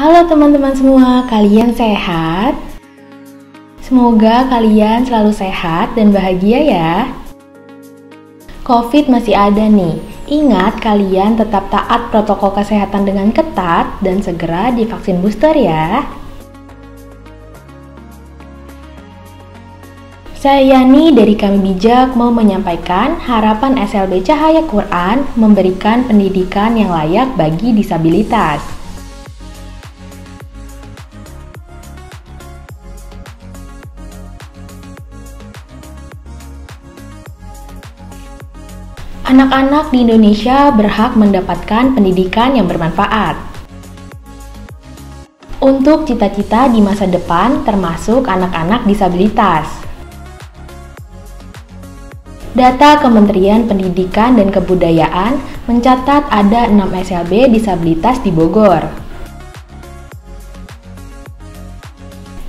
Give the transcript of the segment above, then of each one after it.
Halo teman-teman semua, kalian sehat? Semoga kalian selalu sehat dan bahagia ya. COVID masih ada nih. Ingat kalian tetap taat protokol kesehatan dengan ketat dan segera divaksin booster ya. Saya Yani dari Kami Bijak mau menyampaikan harapan SLB Cahaya Quran memberikan pendidikan yang layak bagi disabilitas. Anak-anak di Indonesia berhak mendapatkan pendidikan yang bermanfaat. Untuk cita-cita di masa depan, termasuk anak-anak disabilitas. Data Kementerian Pendidikan dan Kebudayaan mencatat ada 6 SLB disabilitas di Bogor.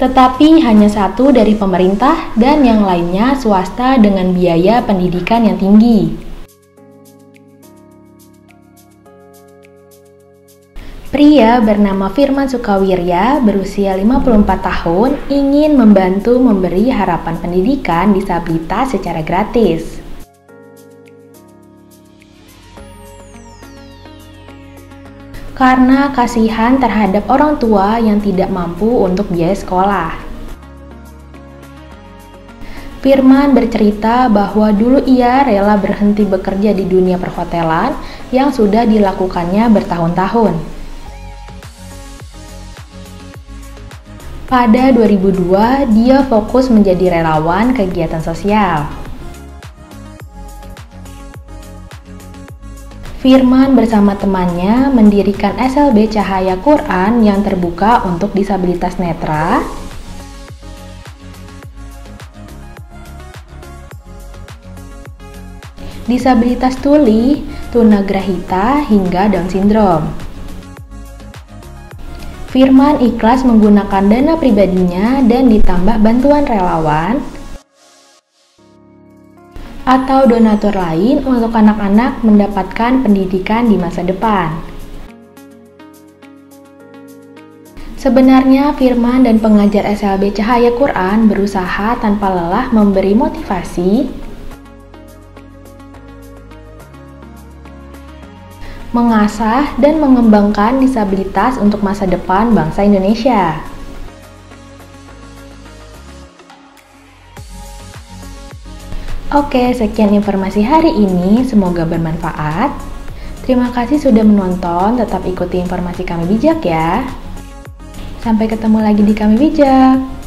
Tetapi hanya satu dari pemerintah dan yang lainnya swasta dengan biaya pendidikan yang tinggi. Pria bernama Firman Sukawirya berusia 54 tahun ingin membantu memberi harapan pendidikan disabilitas secara gratis. Karena kasihan terhadap orang tua yang tidak mampu untuk biaya sekolah. Firman bercerita bahwa dulu ia rela berhenti bekerja di dunia perhotelan yang sudah dilakukannya bertahun-tahun Pada 2002, dia fokus menjadi relawan kegiatan sosial. Firman bersama temannya mendirikan SLB Cahaya Quran yang terbuka untuk disabilitas netra, disabilitas tuli, tunagrahita, hingga Down syndrome. Firman ikhlas menggunakan dana pribadinya dan ditambah bantuan relawan atau donatur lain untuk anak-anak mendapatkan pendidikan di masa depan. Sebenarnya Firman dan pengajar SLB Cahaya Quran berusaha tanpa lelah memberi motivasi mengasah dan mengembangkan disabilitas untuk masa depan bangsa Indonesia. Oke, sekian informasi hari ini. Semoga bermanfaat. Terima kasih sudah menonton. Tetap ikuti informasi kami bijak ya. Sampai ketemu lagi di kami bijak.